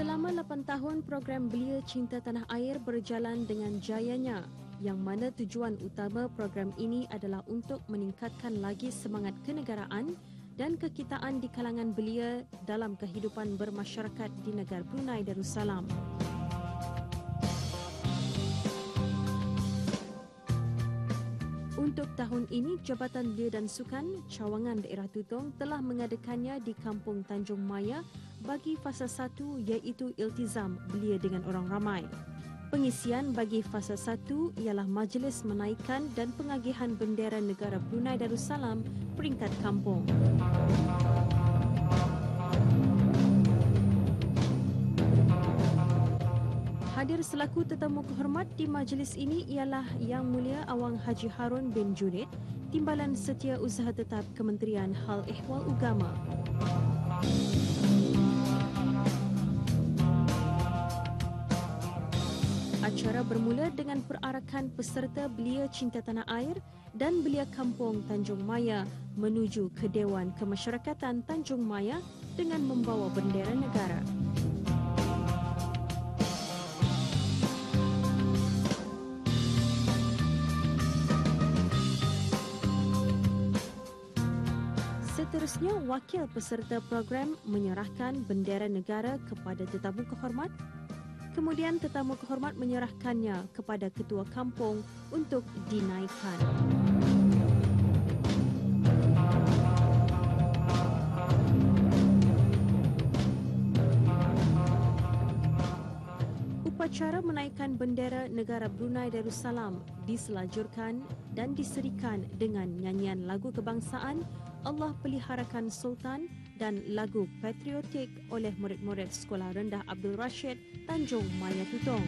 Selama 8 tahun program Belia Cinta Tanah Air berjalan dengan jayanya yang mana tujuan utama program ini adalah untuk meningkatkan lagi semangat kenegaraan dan kekitaan di kalangan belia dalam kehidupan bermasyarakat di negara Brunei Darussalam. Untuk tahun ini, Jabatan Belia dan Sukan Cawangan Daerah Tutong telah mengadakannya di Kampung Tanjung Maya bagi fasa satu iaitu Iltizam Belia dengan Orang Ramai. Pengisian bagi fasa satu ialah majlis menaikkan dan pengagihan bendera negara Brunei Darussalam peringkat kampung. Hadir selaku tetamu kehormat di majlis ini ialah Yang Mulia Awang Haji Harun bin Junid, Timbalan Setia Usaha Tetap Kementerian Hal Ehwal Ugama. Acara bermula dengan perarakan peserta Belia Cinta Tanah Air dan Belia Kampung Tanjung Maya menuju ke Dewan Kemasyarakatan Tanjung Maya dengan membawa bendera negara. Seterusnya, wakil peserta program menyerahkan bendera negara kepada tetamu kehormat. Kemudian tetamu kehormat menyerahkannya kepada ketua kampung untuk dinaikkan. Upacara menaikkan bendera negara Brunei Darussalam diselajurkan dan diserikan dengan nyanyian lagu kebangsaan Allah Peliharakan Sultan dan lagu patriotik oleh murid-murid Sekolah Rendah Abdul Rashid Tanjung Maya Tutong.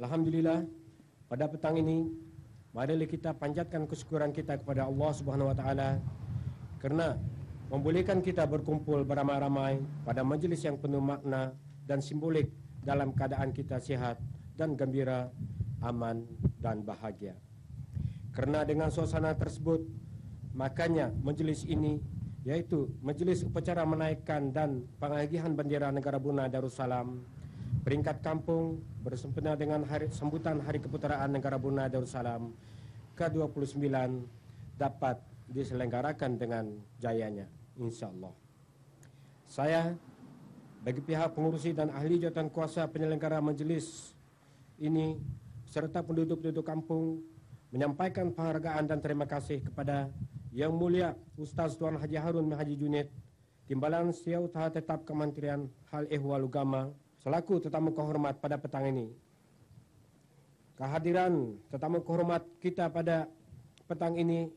Alhamdulillah pada petang ini marilah kita panjatkan kesyukuran kita kepada Allah Subhanahu wa taala kerana membolehkan kita berkumpul beramai-ramai pada majlis yang penuh makna dan simbolik dalam keadaan kita sihat dan gembira, aman dan bahagia. Kerana dengan suasana tersebut, makanya majlis ini yaitu majlis upacara menaikkan dan pengagihan bendera negara Brunei Darussalam peringkat kampung bersempena dengan hari sambutan Hari Keputeraan Negara Brunei Darussalam ke-29 dapat diselenggarakan dengan jayanya insyaallah. Saya bagi pihak pengurusi dan ahli jawatan kuasa penyelenggara majlis ini serta penduduk-penduduk kampung menyampaikan penghargaan dan terima kasih kepada Yang Mulia Ustaz Tuan Haji Harun Haji Junid Timbalan Setiausaha Tetap Kementerian Hal Ehwal Agama selaku tetamu kehormat pada petang ini. Kehadiran tetamu kehormat kita pada petang ini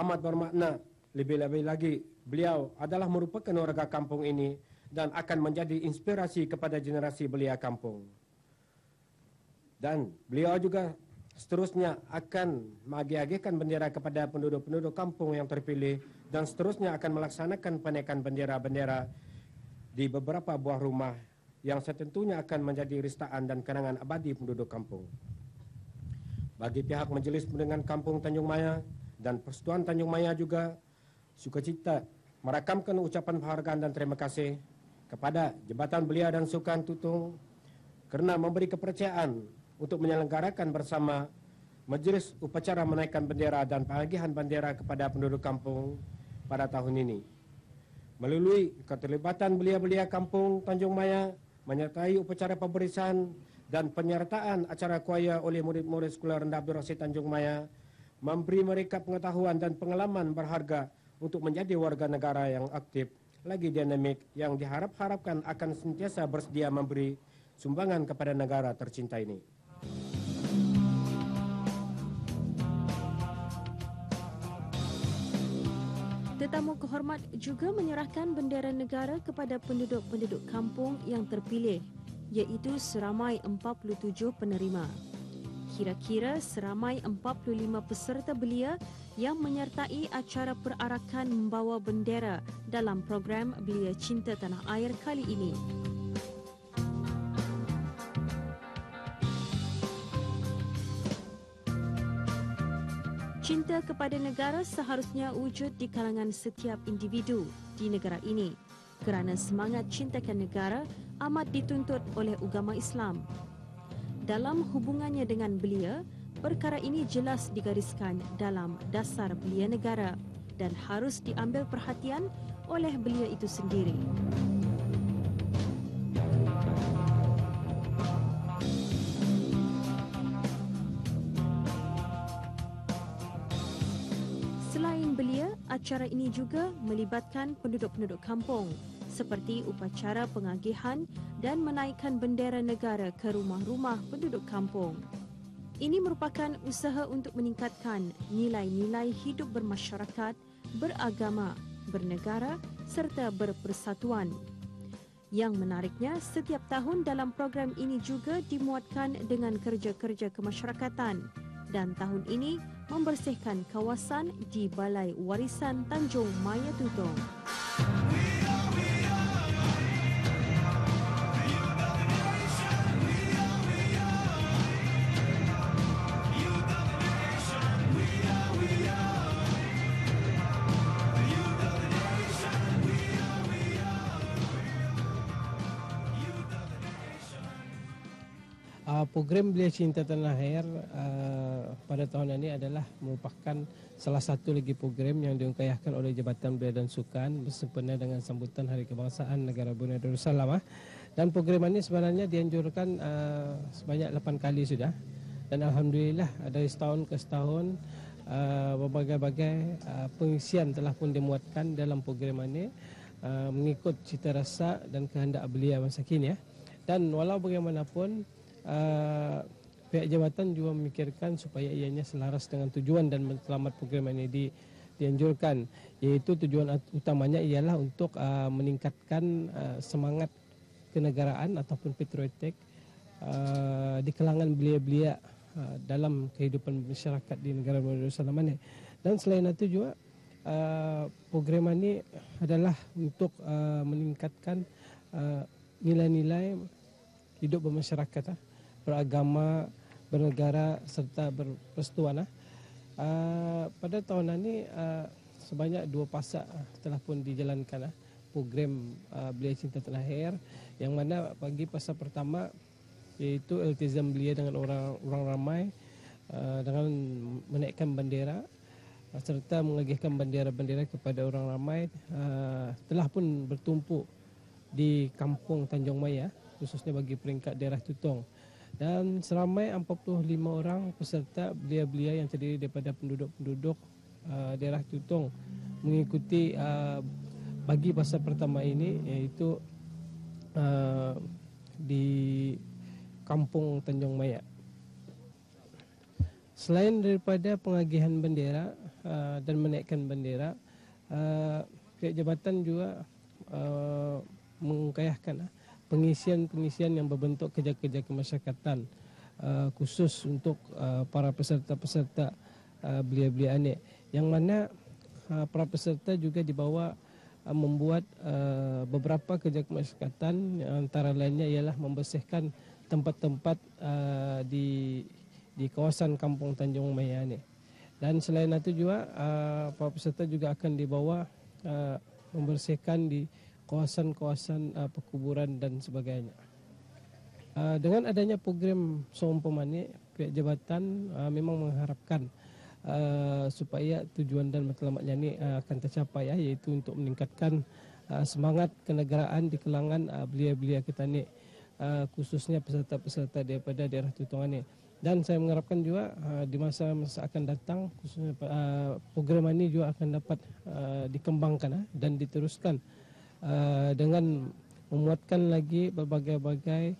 amat bermakna. Lebih-lebih lagi, beliau adalah merupakan warga kampung ini dan akan menjadi inspirasi kepada generasi belia kampung. Dan beliau juga seterusnya akan mengagih-agihkan bendera kepada penduduk-penduduk kampung yang terpilih dan seterusnya akan melaksanakan penaikan bendera-bendera di beberapa buah rumah yang setentunya akan menjadi ristaan dan kenangan abadi penduduk kampung. Bagi pihak Majlis Pendengar Kampung Tanjung Maya dan Persatuan Tanjung Maya juga sukacita merakamkan ucapan penghargaan dan terima kasih kepada Jabatan Belia dan Sukan Tutung kerana memberi kepercayaan untuk menyelenggarakan bersama Majlis Upacara Menaikkan Bendera dan Pengagihan Bendera kepada penduduk kampung pada tahun ini. Melalui keterlibatan belia-belia kampung Tanjung Maya menyertai upacara pemberisan dan penyertaan acara kuaya oleh murid-murid sekolah rendah Rasid Tanjung Maya memberi mereka pengetahuan dan pengalaman berharga untuk menjadi warga negara yang aktif lagi dinamik yang diharap-harapkan akan sentiasa bersedia memberi sumbangan kepada negara tercinta ini. Tetamu kehormat juga menyerahkan bendera negara kepada penduduk-penduduk kampung yang terpilih iaitu seramai 47 penerima. Kira-kira seramai 45 peserta belia yang menyertai acara perarakan membawa bendera dalam program Belia Cinta Tanah Air kali ini. Cinta kepada negara seharusnya wujud di kalangan setiap individu di negara ini kerana semangat cintakan negara amat dituntut oleh agama Islam. Dalam hubungannya dengan belia, perkara ini jelas digariskan dalam dasar belia negara dan harus diambil perhatian oleh belia itu sendiri. Acara ini juga melibatkan penduduk-penduduk kampung seperti upacara pengagihan dan menaikkan bendera negara ke rumah-rumah penduduk kampung. Ini merupakan usaha untuk meningkatkan nilai-nilai hidup bermasyarakat, beragama, bernegara serta berpersatuan. Yang menariknya, setiap tahun dalam program ini juga dimuatkan dengan kerja-kerja kemasyarakatan dan tahun ini membersihkan kawasan di Balai Warisan Tanjung Maya Tutong. Program Belia Cinta Tanah Air uh, pada tahun ini adalah merupakan salah satu lagi program yang diungkayahkan oleh Jabatan Belia dan Sukan bersempena dengan sambutan Hari Kebangsaan Negara Brunei Darussalam. Uh. Dan program ini sebenarnya dianjurkan uh, sebanyak 8 kali sudah. Dan Alhamdulillah dari setahun ke setahun uh, berbagai-bagai uh, pengisian telah pun dimuatkan dalam program ini uh, mengikut cita rasa dan kehendak belia masa kini. Ya. Dan walau bagaimanapun, uh, pihak jabatan juga memikirkan supaya ianya selaras dengan tujuan dan matlamat program ini di, dianjurkan. Yaitu tujuan utamanya ialah untuk uh, meningkatkan uh, semangat kenegaraan ataupun patriotik uh, di kalangan belia-belia uh, dalam kehidupan masyarakat di negara ini. Dan selain itu juga uh, program ini adalah untuk uh, meningkatkan uh, nilai-nilai hidup bermasyarakat uh, beragama, bernegara serta berpersetuan. Uh, pada tahun ini uh, sebanyak dua pasak uh, telah pun dijalankan uh, program uh, Belia Cinta Tanah Air yang mana bagi pasak pertama iaitu iltizam belia dengan orang orang ramai uh, dengan menaikkan bendera serta mengagihkan bendera-bendera kepada orang ramai uh, telah pun bertumpuk di kampung Tanjung Maya khususnya bagi peringkat daerah Tutong dan seramai 45 orang peserta belia-belia yang terdiri daripada penduduk-penduduk uh, daerah Tutong mengikuti uh, bagi pasal pertama ini iaitu uh, di kampung Tanjung Maya. Selain daripada pengagihan bendera uh, dan menaikkan bendera, uh, pihak jabatan juga uh, mengkayahkan uh, pengisian-pengisian yang berbentuk kerja-kerja kemasyarakatan uh, khusus untuk uh, para peserta-peserta uh, belia-belia anik. Yang mana uh, para peserta juga dibawa uh, membuat uh, beberapa kerja kemasyarakatan antara lainnya ialah membersihkan tempat-tempat uh, di di kawasan kampung Tanjung Maya ini dan selain itu juga uh, para peserta juga akan dibawa uh, membersihkan di kawasan-kawasan uh, perkuburan dan sebagainya. Uh, dengan adanya program seumpama ini, pihak jabatan uh, memang mengharapkan uh, supaya tujuan dan matlamatnya ini uh, akan tercapai ya, iaitu untuk meningkatkan uh, semangat kenegaraan di kalangan uh, belia-belia kita ini, uh, khususnya peserta-peserta daripada daerah Tutongan ini. Dan saya mengharapkan juga uh, di masa-masa akan datang, khususnya uh, program ini juga akan dapat uh, dikembangkan uh, dan diteruskan Uh, dengan memuatkan lagi berbagai-bagai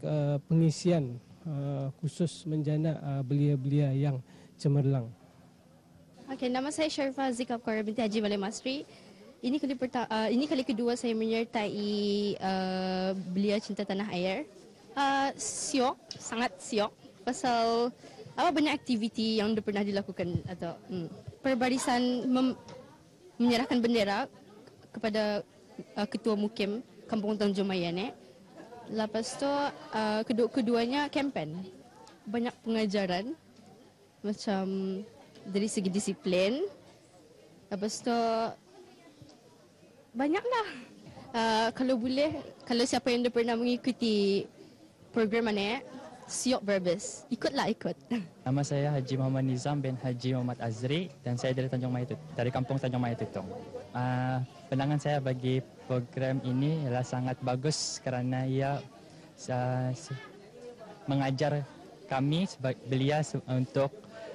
uh, pengisian uh, khusus menjana uh, belia-belia yang cemerlang. Okay, nama saya Sharifah Zikab Kora binti Haji Malay Masri. Ini kali uh, ini kali kedua saya menyertai uh, belia cinta tanah air. Uh, siok, sangat siok pasal apa banyak aktiviti yang dah pernah dilakukan atau hmm, perbarisan mem- menyerahkan bendera kepada uh, ketua mukim Kampung Tanjung Mayan eh. Lepas tu uh, kedua keduanya kempen. Banyak pengajaran macam dari segi disiplin. Lepas tu banyaklah. Uh, kalau boleh kalau siapa yang dah pernah mengikuti program mana eh, siok berbes. Ikutlah ikut. Nama saya Haji Muhammad Nizam bin Haji Muhammad Azri dan saya dari Tanjung Maya dari Kampung Tanjung Maya Tutong. Uh, pandangan saya bagi program ini adalah sangat bagus kerana ia uh, mengajar kami belia untuk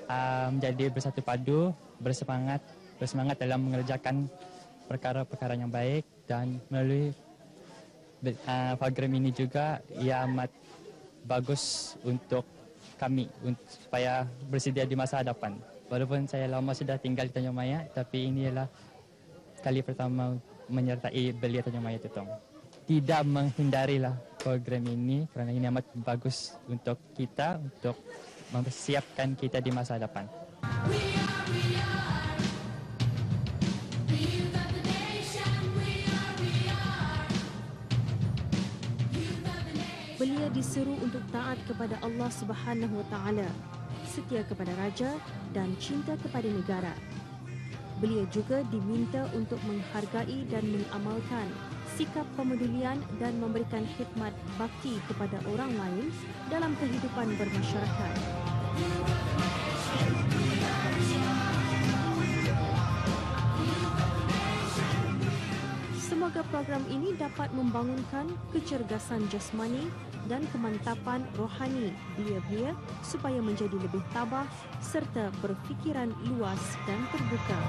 uh, menjadi bersatu padu, bersemangat, bersemangat dalam mengerjakan perkara-perkara yang baik dan melalui uh, program ini juga ia amat bagus untuk kami untuk, supaya bersedia di masa hadapan. Walaupun saya lama sudah tinggal di Tanjung Maya, tapi ini adalah kali pertama menyertai belia Tanjung Maya Tutong. Tidak menghindarilah program ini kerana ini amat bagus untuk kita untuk mempersiapkan kita di masa depan. Belia diseru untuk taat kepada Allah Subhanahu Wa Taala, setia kepada raja dan cinta kepada negara. Belia juga diminta untuk menghargai dan mengamalkan sikap pemedulian dan memberikan khidmat bakti kepada orang lain dalam kehidupan bermasyarakat. Semoga program ini dapat membangunkan kecergasan jasmani dan kemantapan rohani belia-belia supaya menjadi lebih tabah serta berfikiran luas dan terbuka.